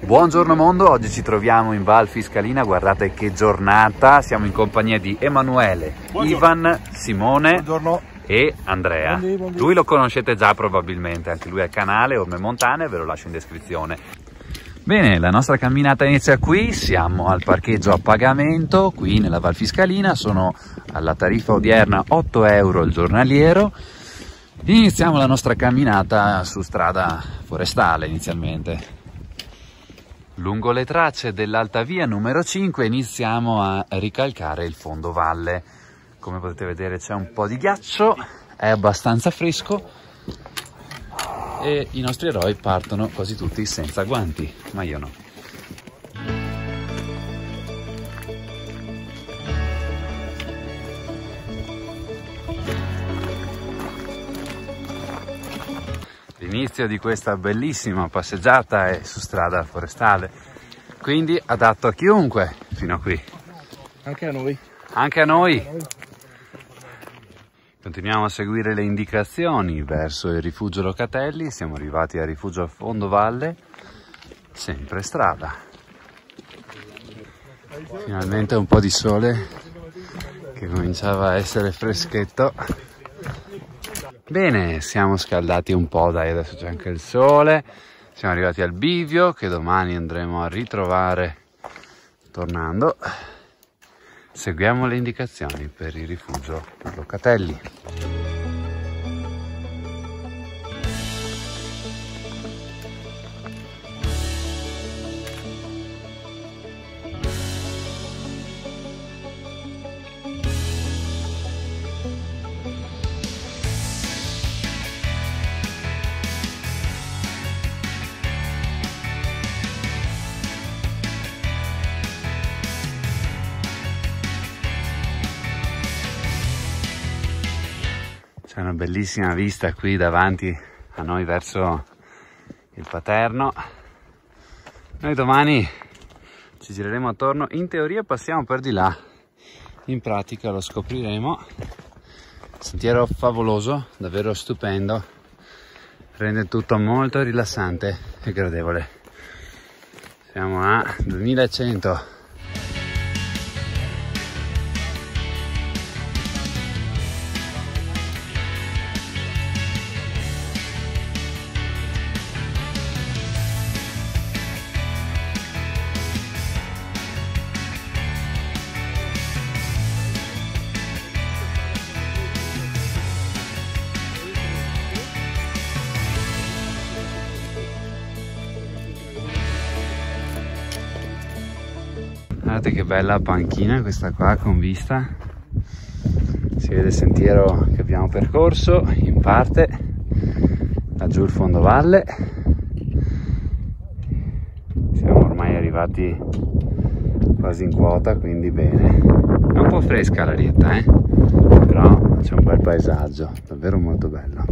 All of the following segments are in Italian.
Buongiorno mondo, oggi ci troviamo in Val Fiscalina, guardate che giornata, siamo in compagnia di Emanuele, Buongiorno. Ivan, Simone Buongiorno. e Andrea. Buondì, buondì. Lui lo conoscete già probabilmente, anche lui è canale Orme Montane, ve lo lascio in descrizione. Bene, la nostra camminata inizia qui, siamo al parcheggio a pagamento, qui nella Val Fiscalina, sono alla tariffa odierna 8 euro il giornaliero. Iniziamo la nostra camminata su strada forestale inizialmente. Lungo le tracce dell'alta via numero 5 iniziamo a ricalcare il fondo valle. Come potete vedere c'è un po' di ghiaccio, è abbastanza fresco e i nostri eroi partono quasi tutti senza guanti, ma io no. L'inizio di questa bellissima passeggiata è su strada forestale, quindi adatto a chiunque fino a qui. Anche a noi. Anche a noi. Continuiamo a seguire le indicazioni verso il rifugio Locatelli, siamo arrivati al rifugio Fondovalle, sempre strada. Finalmente un po' di sole che cominciava a essere freschetto Bene, siamo scaldati un po', dai, adesso c'è anche il sole. Siamo arrivati al bivio che domani andremo a ritrovare tornando. Seguiamo le indicazioni per il rifugio Locatelli. C'è una bellissima vista qui davanti a noi verso il Paterno. Noi domani ci gireremo attorno, in teoria passiamo per di là, in pratica lo scopriremo. Sentiero favoloso, davvero stupendo, rende tutto molto rilassante e gradevole. Siamo a 2100 Guardate che bella panchina questa qua con vista. Si vede il sentiero che abbiamo percorso in parte, laggiù il fondovalle. Siamo ormai arrivati quasi in quota, quindi bene. È un po' fresca l'arietta, eh? però c'è un bel paesaggio, davvero molto bello.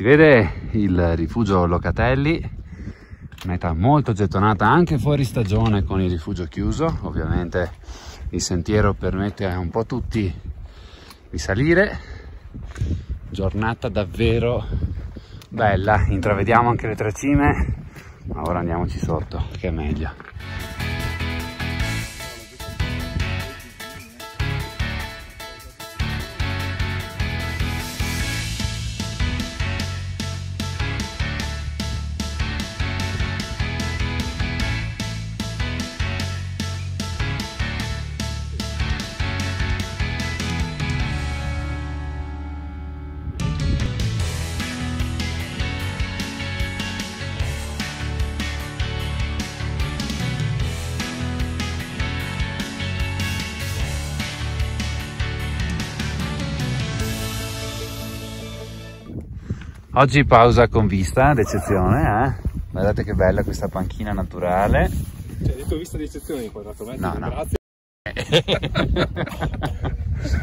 Si vede il rifugio Locatelli, meta molto gettonata anche fuori stagione con il rifugio chiuso, ovviamente il sentiero permette a un po' tutti di salire, giornata davvero bella, intravediamo anche le tre cime, ma ora andiamoci sotto che è meglio. Oggi pausa con vista d'eccezione, eh? Guardate che bella questa panchina naturale. Cioè, detto vista d'eccezione, quadrato metro, no, no. grazie.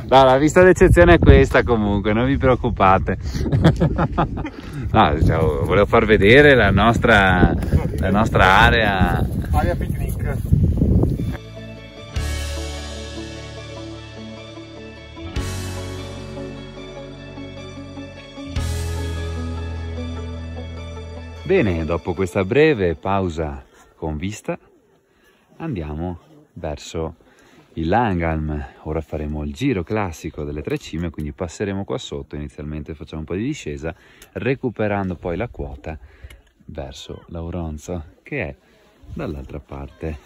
No, la vista d'eccezione è questa comunque, non vi preoccupate. No, cioè, volevo far vedere la nostra, la nostra area. Area picnic. Bene, dopo questa breve pausa con vista, andiamo verso il Langalm. Ora faremo il giro classico delle tre cime, quindi passeremo qua sotto. Inizialmente facciamo un po' di discesa, recuperando poi la quota verso l'Auronzo, che è dall'altra parte.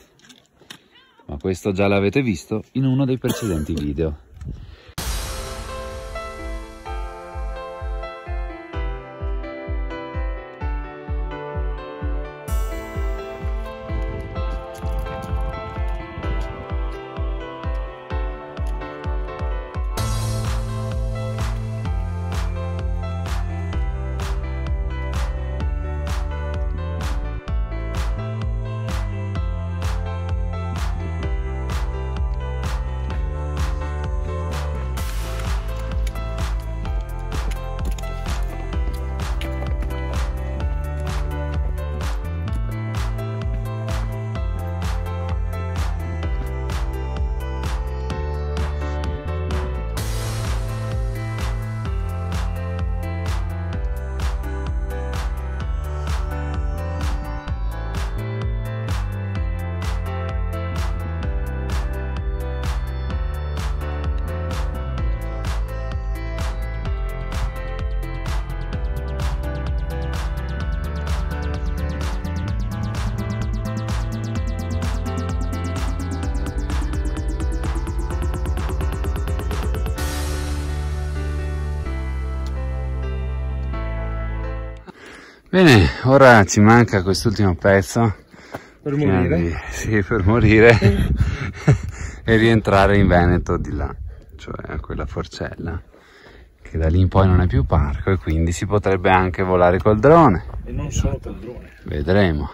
Ma questo già l'avete visto in uno dei precedenti video. Bene, ora ci manca quest'ultimo pezzo. Per morire? Di, sì, per morire e rientrare in Veneto di là, cioè a quella forcella, che da lì in poi non è più parco e quindi si potrebbe anche volare col drone. E non solo col drone. Vedremo.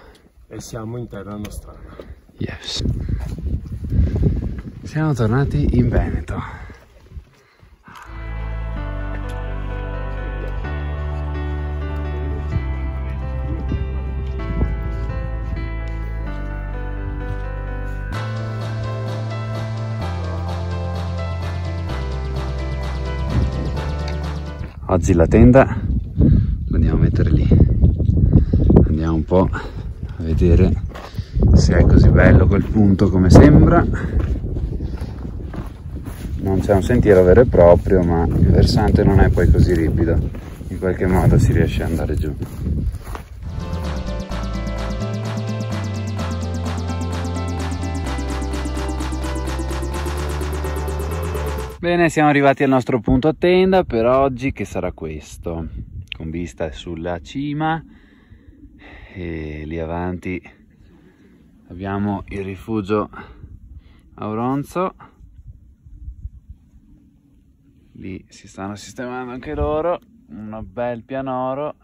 E siamo in terra nostrana. Yes. Siamo tornati in Veneto. Oggi la tenda. La andiamo a mettere lì. Andiamo un po' a vedere se è così bello quel punto come sembra. Non c'è un sentiero vero e proprio ma il versante non è poi così ripido. In qualche modo si riesce ad andare giù Bene, siamo arrivati al nostro punto tenda per oggi che sarà questo, con vista sulla cima e lì avanti abbiamo il rifugio Auronzo, lì si stanno sistemando anche loro, un bel pianoro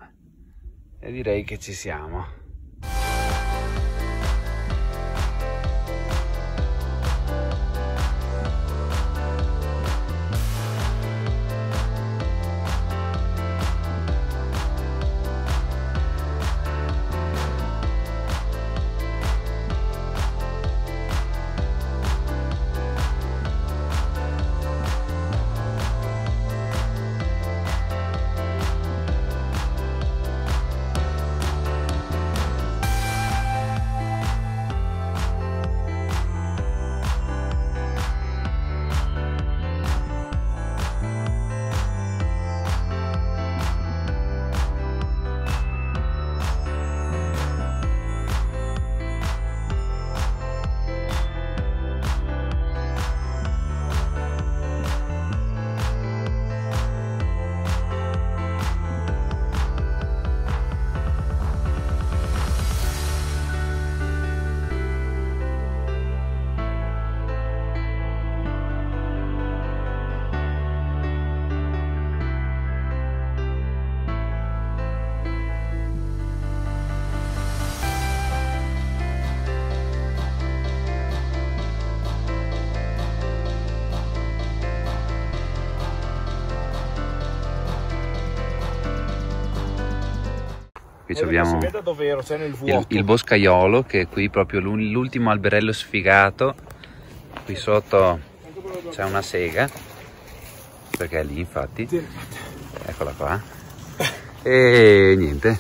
e direi che ci siamo. Qui abbiamo cioè nel il, il boscaiolo che è qui proprio l'ultimo alberello sfigato. Qui sotto c'è una sega, perché è lì infatti. Eccola qua. E niente,